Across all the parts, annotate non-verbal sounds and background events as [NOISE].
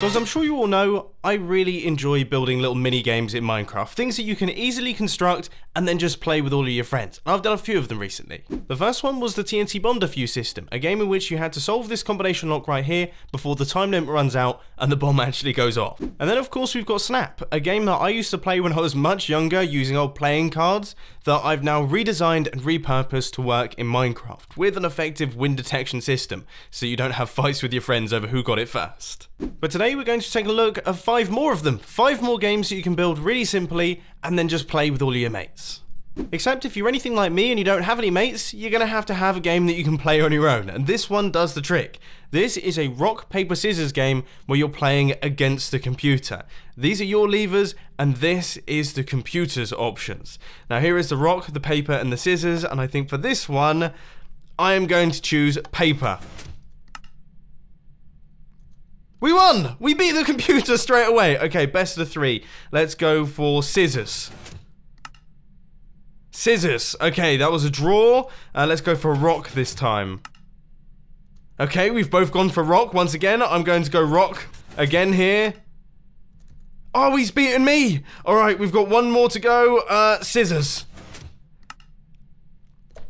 So as I'm sure you all know, I really enjoy building little mini games in Minecraft, things that you can easily construct and then just play with all of your friends. I've done a few of them recently. The first one was the TNT Bomb Defuse system, a game in which you had to solve this combination lock right here before the time limit runs out and the bomb [LAUGHS] actually goes off. And then of course we've got Snap, a game that I used to play when I was much younger using old playing cards that I've now redesigned and repurposed to work in Minecraft with an effective wind detection system so you don't have [LAUGHS] fights with your friends over who got it first. But today we're going to take a look at five more of them. Five more games that you can build really simply and then just play with all your mates. Except if you're anything like me and you don't have any mates, you're going to have to have a game that you can play on your own, and this one does the trick. This is a rock, paper, scissors game where you're playing against the computer. These are your levers, and this is the computer's options. Now here is the rock, the paper, and the scissors, and I think for this one, I am going to choose paper. We won! We beat the computer straight away. Okay, best of three. Let's go for scissors. Scissors. Okay, that was a draw. Uh, let's go for rock this time. Okay, we've both gone for rock once again. I'm going to go rock again here. Oh, he's beaten me. All right, we've got one more to go. Uh, scissors.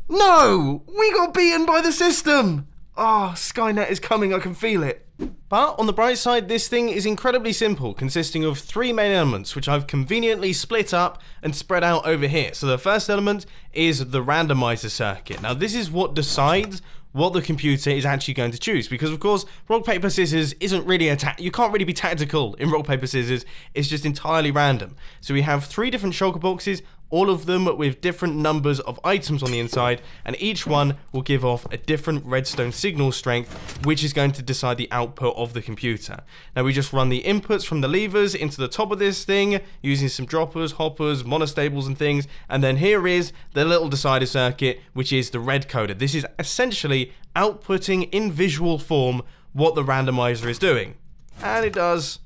No! We got beaten by the system! Oh, Skynet is coming, I can feel it. But on the bright side, this thing is incredibly simple, consisting of three main elements, which I've conveniently split up and spread out over here. So the first element is the randomizer circuit. Now this is what decides what the computer is actually going to choose because of course rock paper scissors isn't really a you can't really be tactical in rock paper scissors it's just entirely random so we have three different shulker boxes all of them with different numbers of items on the inside, and each one will give off a different redstone signal strength, which is going to decide the output of the computer. Now we just run the inputs from the levers into the top of this thing, using some droppers, hoppers, monostables and things, and then here is the little decider circuit, which is the red coder. This is essentially outputting in visual form what the randomizer is doing. And it does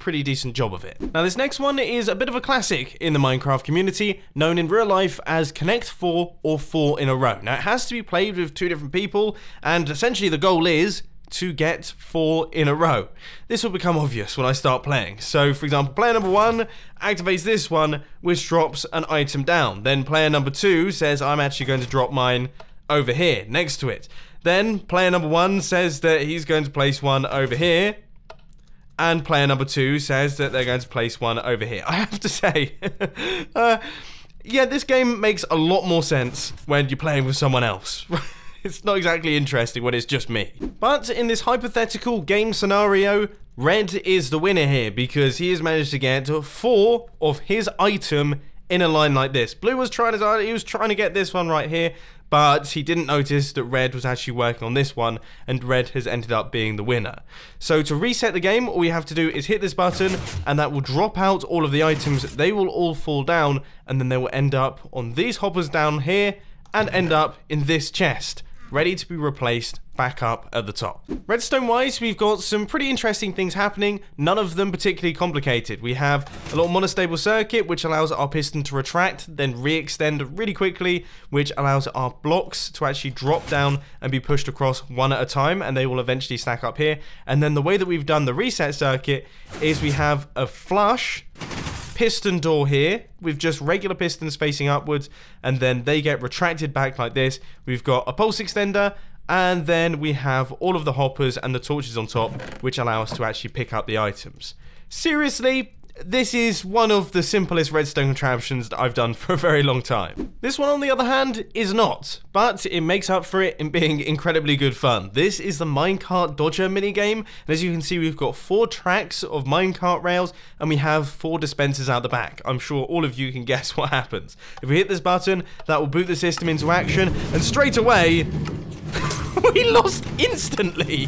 pretty decent job of it. Now this next one is a bit of a classic in the Minecraft community, known in real life as Connect 4 or 4 in a row. Now it has to be played with two different people, and essentially the goal is to get four in a row. This will become obvious when I start playing. So, for example, player number one activates this one, which drops an item down. Then player number two says, I'm actually going to drop mine over here, next to it. Then player number one says that he's going to place one over here, and player number two says that they're going to place one over here. [LAUGHS] I have to say, [LAUGHS] uh, yeah, this game makes a lot more sense when you're playing with someone else. [LAUGHS] it's not exactly interesting when it's just me. But in this hypothetical game scenario, Red is the winner here because he has managed to get four of his item in a line like this. Blue was trying to he was trying to get this one right here, but he didn't notice that Red was actually working on this one, and Red has ended up being the winner. So to reset the game, all we have to do is hit this button, and that will drop out all of the items. They will all fall down, and then they will end up on these hoppers down here, and end up in this chest, ready to be replaced back up at the top. Redstone wise, we've got some pretty interesting things happening, none of them particularly complicated. We have a little monostable circuit, which allows our piston to retract, then re-extend really quickly, which allows our blocks to actually drop down and be pushed across one at a time, and they will eventually stack up here. And then the way that we've done the reset circuit is we have a flush piston door here with just regular pistons facing upwards and then they get retracted back like this. We've got a pulse extender and then we have all of the hoppers and the torches on top, which allow us to actually pick up the items. Seriously, this is one of the simplest redstone contraptions that I've done [LAUGHS] for a very long time. This one, on the other hand, is not, but it makes up for it in being [LAUGHS] incredibly good fun. This is the Minecart Dodger minigame, and as you can see, we've got four tracks of minecart rails, and we have four dispensers out the back. I'm sure all of you can [LAUGHS] guess what happens. If we hit this button, that will boot the system into action, and straight away, we lost instantly.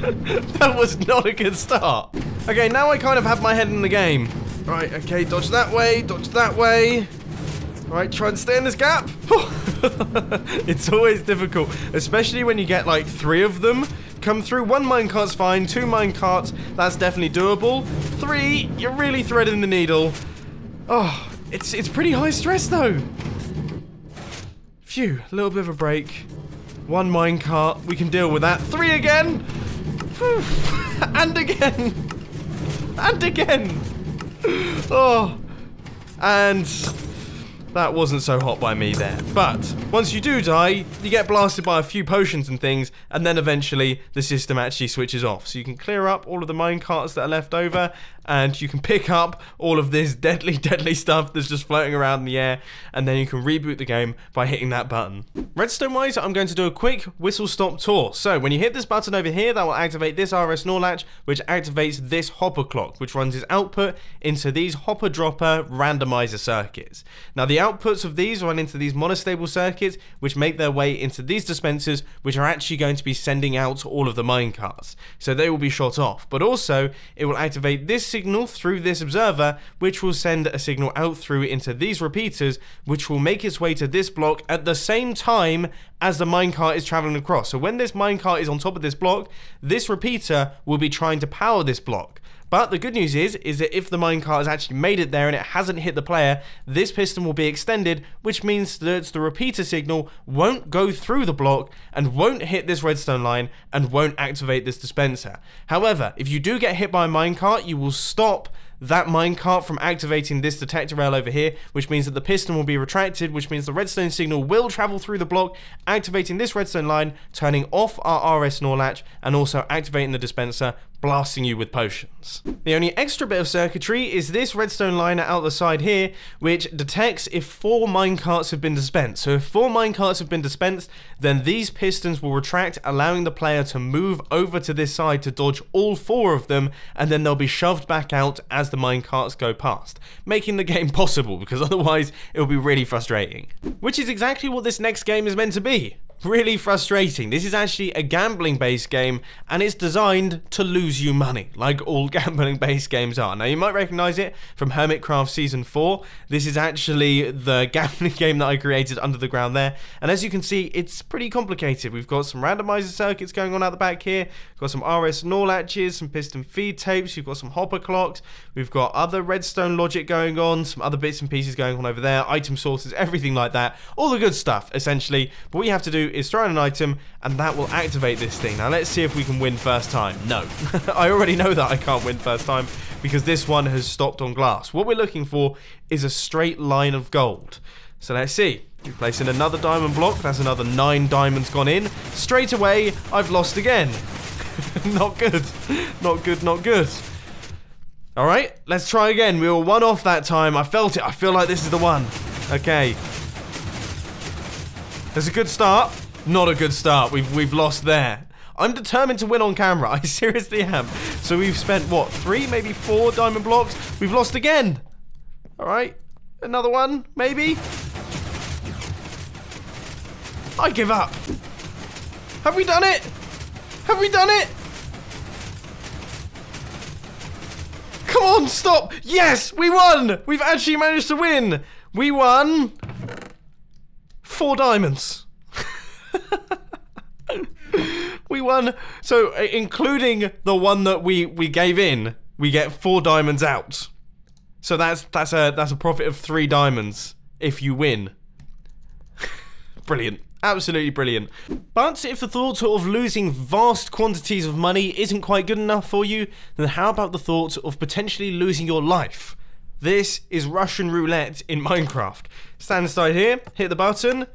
that was not a good start. Okay, now I kind of have my head in the game. Right, okay, dodge that way, dodge that way. Right, try and stay in this gap. [LAUGHS] it's always difficult, especially when you get like three of them come through. One minecart's fine, two minecarts, that's definitely doable. Three, you're really threading the needle. Oh, it's it's pretty high stress though. Phew, a little bit of a break. One minecart, we can deal with that. Three again! [LAUGHS] and again! And again! Oh. And that wasn't so hot by me there. But once you do die, you get blasted by a few potions and things, and then eventually the system actually switches off. So you can clear up all of the minecarts that are left over, and you can pick up all of this [LAUGHS] deadly, deadly stuff that's just floating around in the air, and then you can reboot the game by hitting that button. Redstone-wise, I'm going to do a quick whistle-stop tour. So when you hit this button over here, that will activate this RS NOR latch, which activates this hopper clock, which runs its output into these hopper-dropper randomizer circuits. Now the outputs of these run into these monostable circuits, which make their way into these dispensers, which are actually going to be sending out all of the minecarts. So they will be shot off. But also, it will activate this signal through this observer, which will send a signal out through into these repeaters, which will make its way to this block at the same time as the minecart is traveling across. So when this minecart is on top of this block, this repeater will be trying to power this block. But the good news is, is that if the minecart has actually made it there and it hasn't hit the player, this piston will be extended, which means that the repeater signal won't go through the block and won't hit this redstone line and won't activate this dispenser. However, if you do get hit by a minecart, you will stop that minecart from activating this detector rail over here, which means that the piston will be retracted, which means the redstone signal will travel through the block, activating this redstone line, turning off our RS NOR latch, and also activating the dispenser, blasting you with potions. The only extra bit of circuitry is this redstone liner out the side here, which detects if four minecarts have been dispensed. So if four minecarts have been dispensed, then these pistons will retract, allowing the player to move over to this side to dodge all four of them, and then they'll be shoved back out as the minecarts go past, making the [LAUGHS] game possible, because otherwise it will be really frustrating. Which is exactly what this next game is meant to be really frustrating. This is actually a gambling based game and it's designed to lose you money, like all [LAUGHS] gambling based games are. Now, you might recognize it from Hermitcraft Season 4. This is actually the [LAUGHS] gambling game that I created under the ground there. And as you can see, it's pretty complicated. We've got some randomizer circuits going on out the back here, we've got some RS NOR latches, some piston feed tapes, we've got some hopper clocks, we've got other redstone logic going on, some other bits and pieces going on over there, item sources, everything like that. All the good stuff, essentially. But what you have to do is throw in an item and that will activate this thing. Now let's see if we can win first time. No. [LAUGHS] I already know that I can't win first time because this one has stopped on glass. What we're looking for is a straight line of gold. So let's see. We place in another diamond block. That's another nine diamonds gone in. Straight away, I've lost again. [LAUGHS] not good. Not good, not good. All right, let's try again. We were one off that time. I felt it. I feel like this is the one. Okay, there's a good start. Not a good start. We've we've lost there. I'm determined to win on camera. [LAUGHS] I seriously am. So we've spent, what, three, maybe four diamond blocks? We've lost again. All right. Another one, maybe? I give up. Have we done it? Have we done it? Come on, stop. Yes, we won. We've actually managed to win. We won four diamonds. we won. So, uh, including the one that we we gave in, we get four diamonds out. So that's that's a that's a profit of three diamonds if you win. [LAUGHS] brilliant. Absolutely brilliant. But if the thought of losing vast quantities of money isn't quite good enough for you, then how about the thought of potentially losing your life? This is Russian roulette in Minecraft. Stand aside here, hit the button,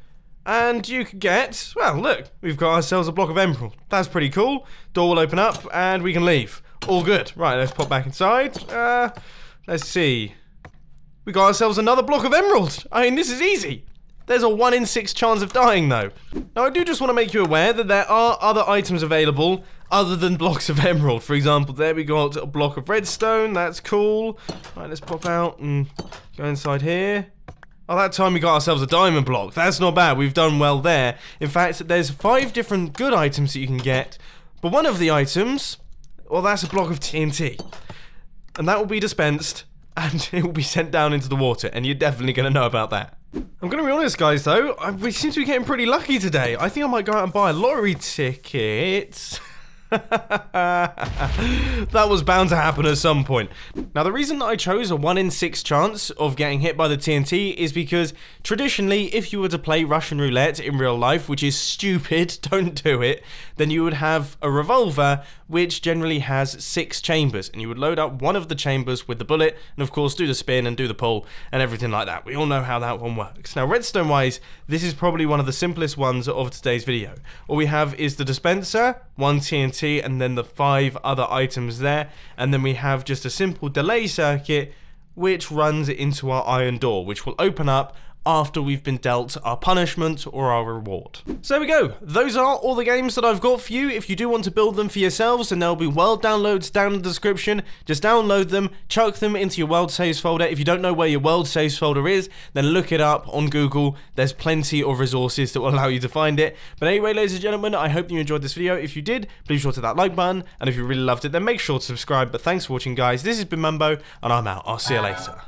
and you can get, well, look, we've got ourselves a block of emerald. That's pretty cool. Door will open up, and we can leave. All good. Right, let's pop back inside. Uh, let's see. We got ourselves another block of emerald. I mean, this is easy. There's a 1 in 6 chance of dying, though. Now, I do just want to make you aware that there are other items available other than blocks of emerald. For example, there we got a block of redstone. That's cool. Right, let's pop out and go inside here. Oh, that time we got ourselves a diamond block. That's not bad. We've done well there. In fact, there's five different good items that you can get. But one of the items, well, that's a block of TNT. And that will be dispensed [LAUGHS] and it will be sent down into the water. And you're definitely going to know about that. I'm going to be honest, guys, though. I, we seem to be getting pretty lucky today. I think I might go out and buy a lottery ticket. [LAUGHS] [LAUGHS] that was bound to happen at some point. Now, the reason that I chose a 1 in 6 chance of getting hit by the TNT is because traditionally, if you were to play Russian roulette in real life, which is stupid, [LAUGHS] don't do it, then you would have a revolver which generally has six chambers, and you would load up one of the chambers with the bullet, and of course, do the spin and do the pull and everything like that. We all know how that one works. Now, redstone wise, this is probably one of the simplest ones of today's video. All we have is the dispenser, one TNT, and then the five other items there, and then we have just a simple delay circuit which runs into our iron door, which will open up after we've been dealt our punishment or our reward. So there we go. Those are all the games that I've got for you. If you do want to build them for yourselves, then there'll be world downloads down in the description. Just download them, chuck them into your world saves folder. If you don't know where your world saves folder is, then look it up on Google. There's plenty of resources that will allow you to find it. But anyway, ladies and gentlemen, I hope you enjoyed this video. If you did, please sure to that like button. And if you really loved it, then make sure to subscribe. But thanks for watching, guys. This has been Mumbo, and I'm out. I'll see you later.